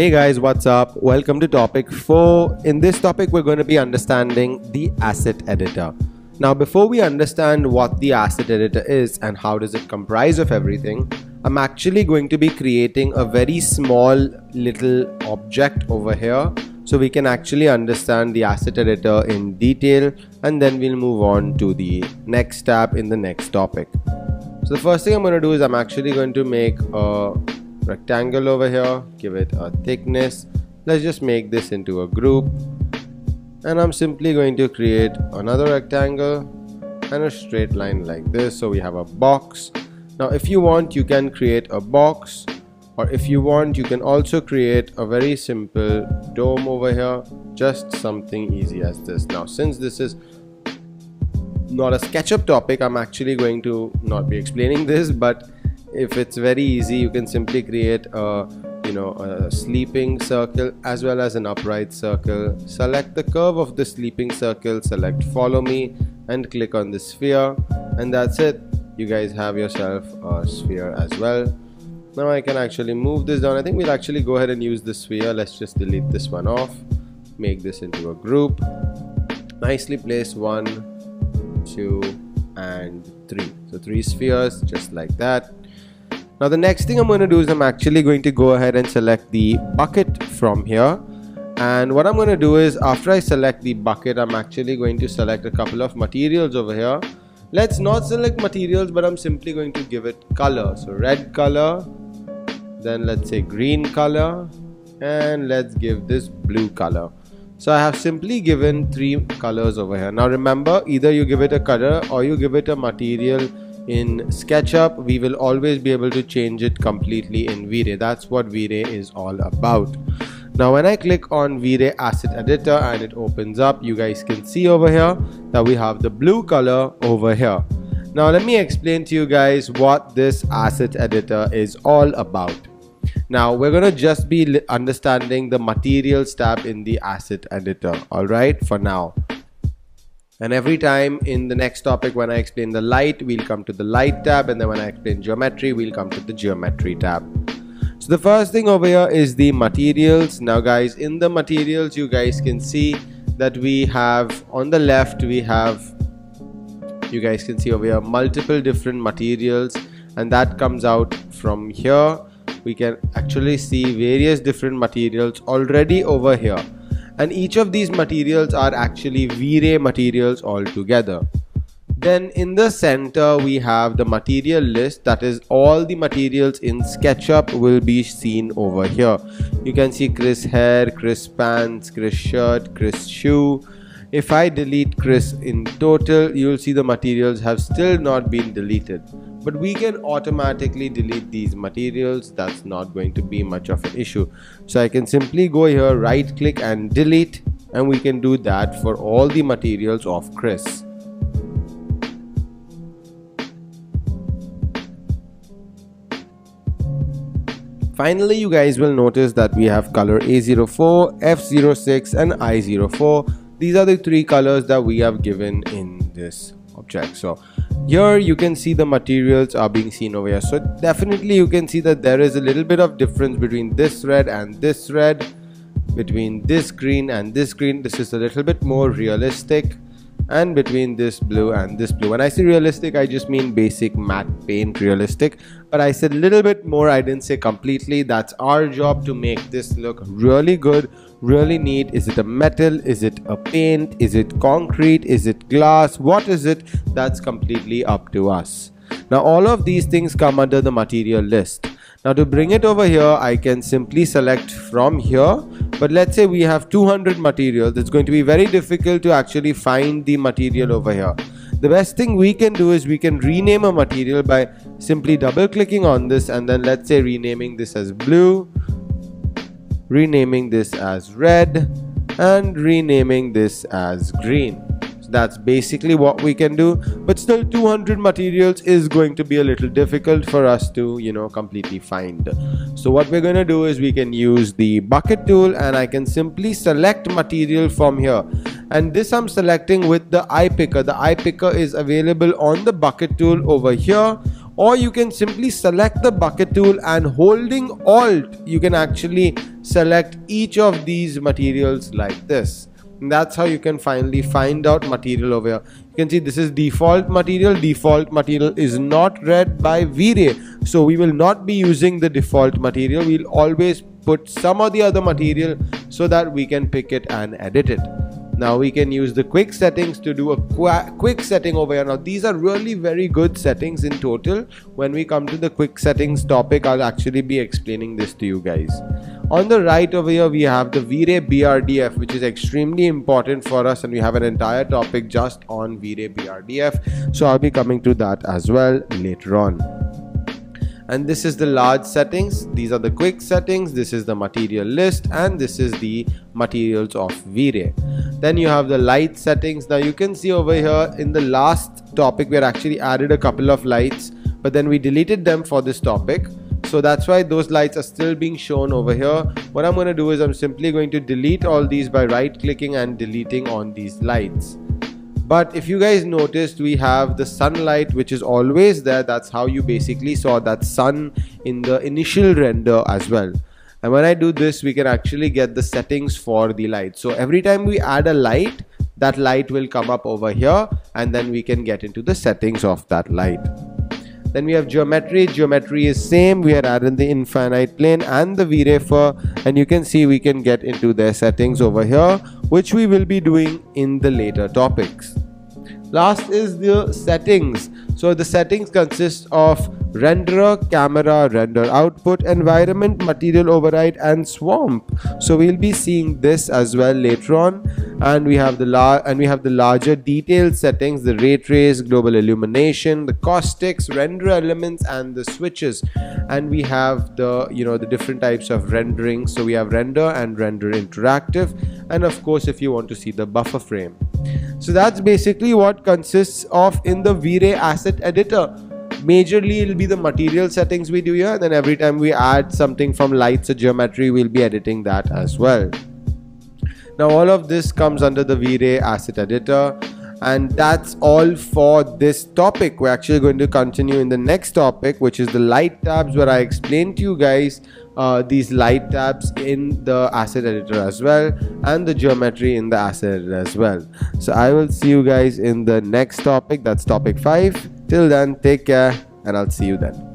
Hey guys, what's up? Welcome to topic 4. In this topic, we're going to be understanding the asset editor. Now, before we understand what the asset editor is and how does it comprise of everything, I'm actually going to be creating a very small little object over here so we can actually understand the asset editor in detail and then we'll move on to the next tab in the next topic. So the first thing I'm going to do is I'm actually going to make a rectangle over here give it a thickness. Let's just make this into a group. And I'm simply going to create another rectangle and a straight line like this. So we have a box. Now if you want you can create a box. Or if you want you can also create a very simple dome over here. Just something easy as this. Now since this is not a SketchUp topic I'm actually going to not be explaining this but if it's very easy you can simply create a you know a sleeping circle as well as an upright circle. Select the curve of the sleeping circle select follow me and click on the sphere. And that's it. You guys have yourself a sphere as well. Now I can actually move this down. I think we'll actually go ahead and use the sphere. Let's just delete this one off. Make this into a group. Nicely place one two and three. So three spheres just like that now the next thing I'm going to do is I'm actually going to go ahead and select the bucket from here. And what I'm going to do is after I select the bucket, I'm actually going to select a couple of materials over here. Let's not select materials, but I'm simply going to give it color. So red color, then let's say green color, and let's give this blue color. So I have simply given three colors over here. Now remember, either you give it a color or you give it a material in SketchUp we will always be able to change it completely in V-Ray. That's what V-Ray is all about. Now when I click on V-Ray asset editor and it opens up you guys can see over here that we have the blue color over here. Now let me explain to you guys what this asset editor is all about. Now we're going to just be understanding the materials tab in the asset editor all right for now and every time in the next topic when I explain the light we'll come to the light tab. And then when I explain geometry we'll come to the geometry tab. So the first thing over here is the materials. Now guys in the materials you guys can see that we have on the left we have you guys can see over here multiple different materials. And that comes out from here. We can actually see various different materials already over here and each of these materials are actually V-Ray materials altogether. Then in the center we have the material list that is all the materials in SketchUp will be seen over here. You can see Chris hair, Chris pants, Chris shirt, Chris shoe. If I delete Chris in total, you'll see the materials have still not been deleted. But we can automatically delete these materials. That's not going to be much of an issue. So I can simply go here right click and delete and we can do that for all the materials of Chris. Finally, you guys will notice that we have color A04, F06 and I04. These are the three colors that we have given in this object. So here you can see the materials are being seen over here. So definitely you can see that there is a little bit of difference between this red and this red between this green and this green. This is a little bit more realistic and between this blue and this blue when i say realistic i just mean basic matte paint realistic. But i said a little bit more i didn't say completely. That's our job to make this look really good really neat. Is it a metal? Is it a paint? Is it concrete? Is it glass? What is it? That's completely up to us. Now all of these things come under the material list. Now to bring it over here I can simply select from here but let's say we have 200 materials it's going to be very difficult to actually find the material over here. The best thing we can do is we can rename a material by simply double clicking on this and then let's say renaming this as blue renaming this as red and renaming this as green that's basically what we can do. But still 200 materials is going to be a little difficult for us to you know completely find. So what we're going to do is we can use the bucket tool and I can simply select material from here. And this I'm selecting with the eye picker. The eye picker is available on the bucket tool over here. Or you can simply select the bucket tool and holding alt you can actually select each of these materials like this and that's how you can finally find out material over here. You can see this is default material. Default material is not read by V-Ray. So we will not be using the default material. We'll always put some of the other material so that we can pick it and edit it. Now we can use the quick settings to do a quick setting over here. Now these are really very good settings in total. When we come to the quick settings topic I'll actually be explaining this to you guys on the right over here we have the V-Ray BRDF which is extremely important for us and we have an entire topic just on V-Ray BRDF so I'll be coming to that as well later on. And this is the large settings. These are the quick settings. This is the material list and this is the materials of V-Ray. Then you have the light settings. Now you can see over here in the last topic we actually added a couple of lights but then we deleted them for this topic so that's why those lights are still being shown over here. What I'm going to do is I'm simply going to delete all these by right clicking and deleting on these lights. But if you guys noticed we have the sunlight which is always there. That's how you basically saw that sun in the initial render as well. And when I do this we can actually get the settings for the light. So every time we add a light that light will come up over here and then we can get into the settings of that light then we have geometry. Geometry is same. We are adding the infinite plane and the V-Ray fur and you can see we can get into their settings over here which we will be doing in the later topics. Last is the settings. So the settings consist of renderer, camera, render output, environment, material override and Swarm. So we'll be seeing this as well later on and we have the la and we have the larger detailed settings the ray trace global illumination the caustics render elements and the switches and we have the you know the different types of rendering so we have render and render interactive and of course if you want to see the buffer frame so that's basically what consists of in the V-Ray asset editor. Majorly it'll be the material settings we do here. Then every time we add something from lights or geometry, we'll be editing that as well. Now all of this comes under the V-Ray asset editor and that's all for this topic. We're actually going to continue in the next topic which is the light tabs where i explained to you guys uh, these light tabs in the asset editor as well and the geometry in the asset editor as well. So i will see you guys in the next topic. That's topic 5 till then take care and i'll see you then